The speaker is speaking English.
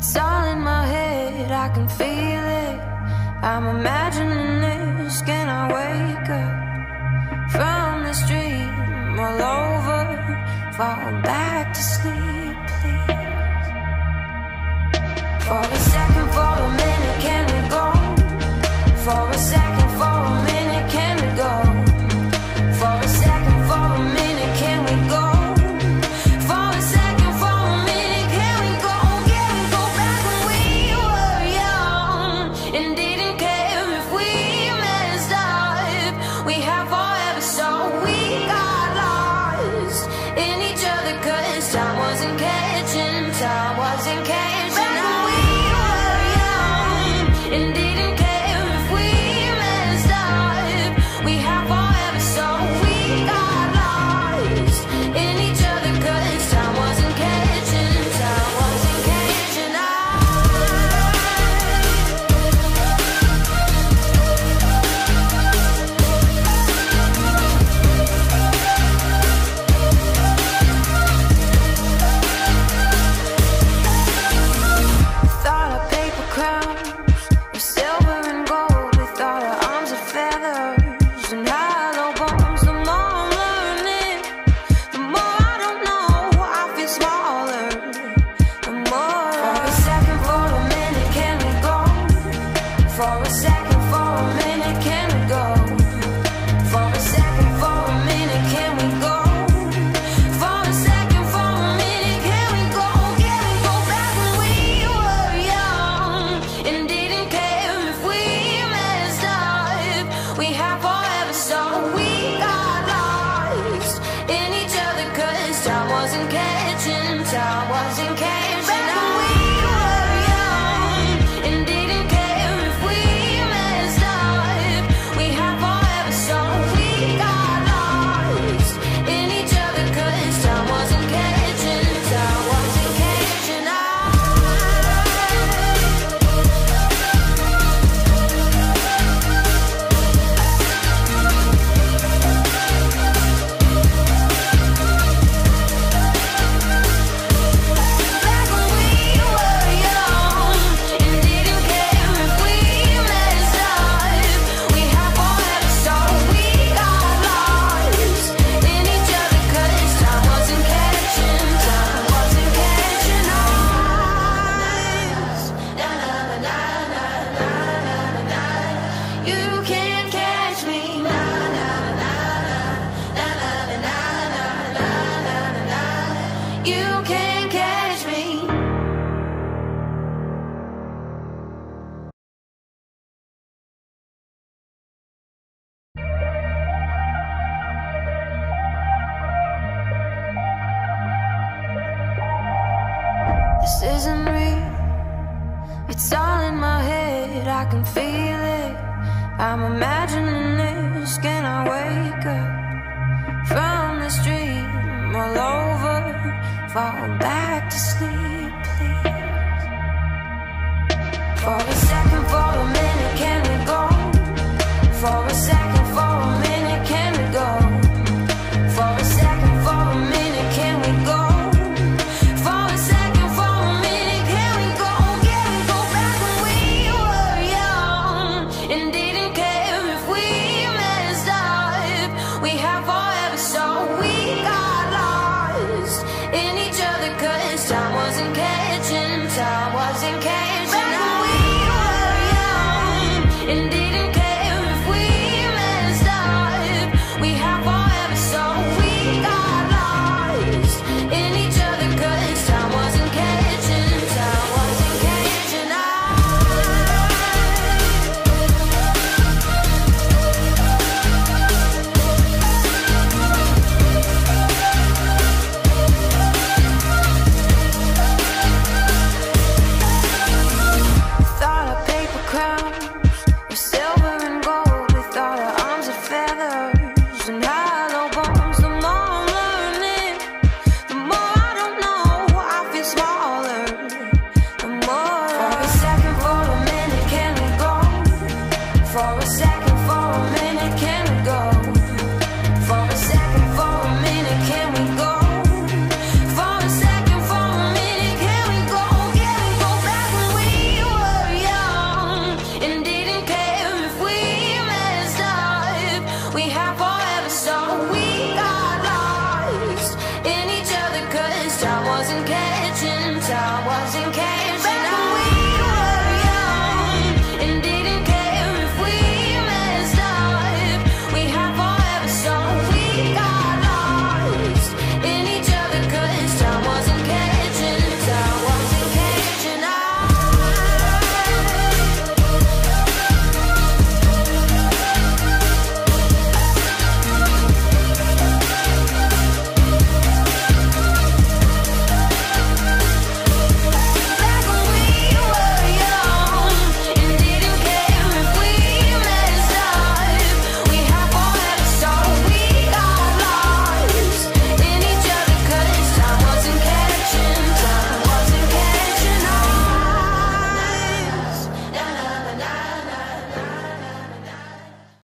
It's all in my head, I can feel it. I'm imagining this, can I wake up From this dream all over, fall back to sleep. we have forever so we got lost in each other cause time wasn't catching time wasn't catching. isn't real. It's all in my head, I can feel it. I'm imagining it. cause time wasn't catching, time wasn't catching. have so we got